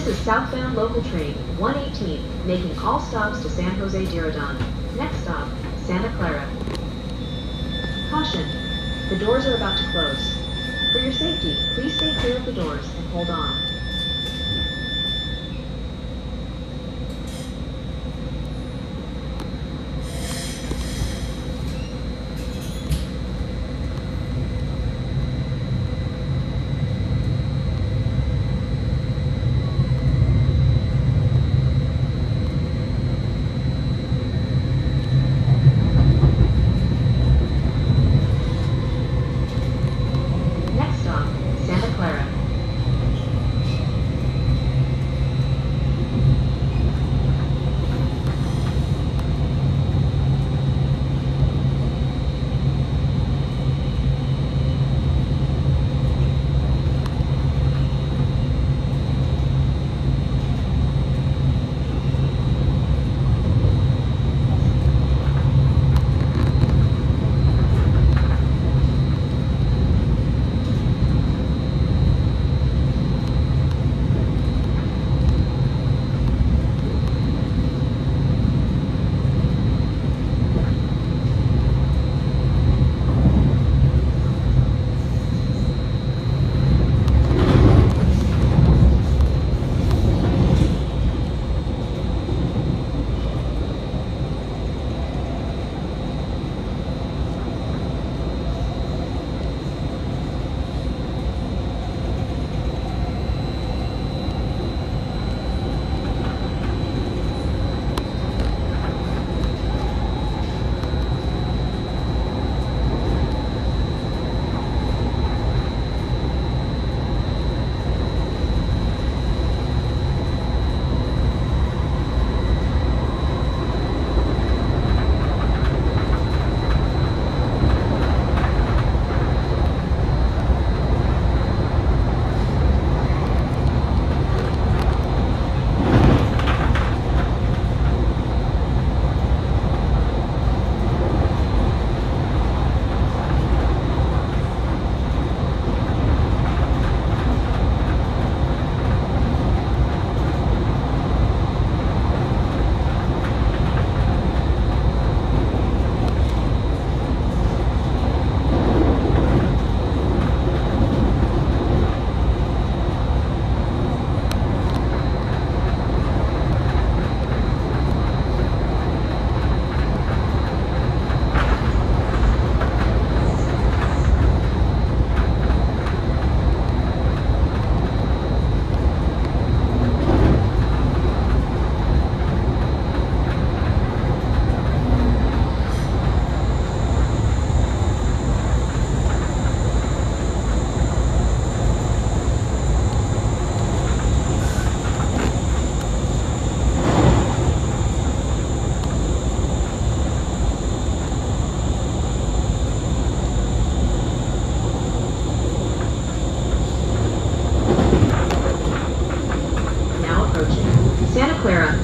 This is southbound local train 118 making all stops to San Jose Diridon. Next stop, Santa Clara. Caution, the doors are about to close. For your safety, please stay clear of the doors and hold on.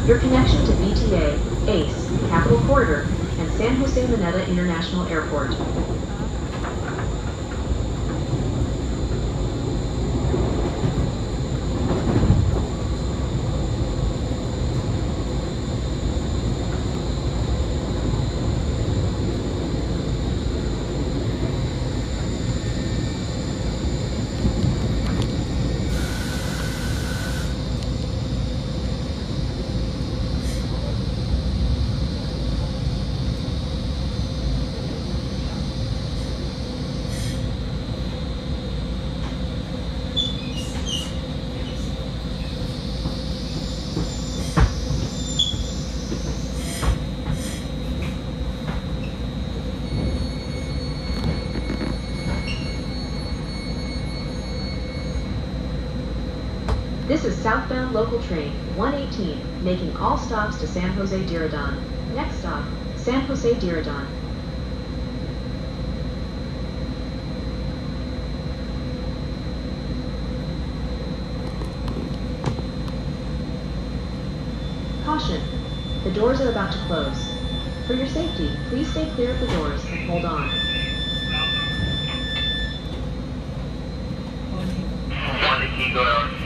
Your connection to VTA, ACE, Capitol Corridor, and San Jose Mineta International Airport. Is southbound local train 118 making all stops to San Jose Diridon. Next stop, San Jose Diridon. Caution, the doors are about to close. For your safety, please stay clear of the doors and hold on. One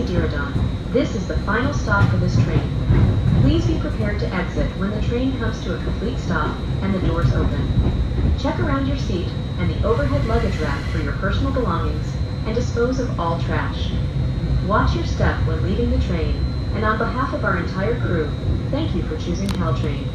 Jose Diridon. This is the final stop for this train. Please be prepared to exit when the train comes to a complete stop and the doors open. Check around your seat and the overhead luggage rack for your personal belongings and dispose of all trash. Watch your step when leaving the train, and on behalf of our entire crew, thank you for choosing Caltrain.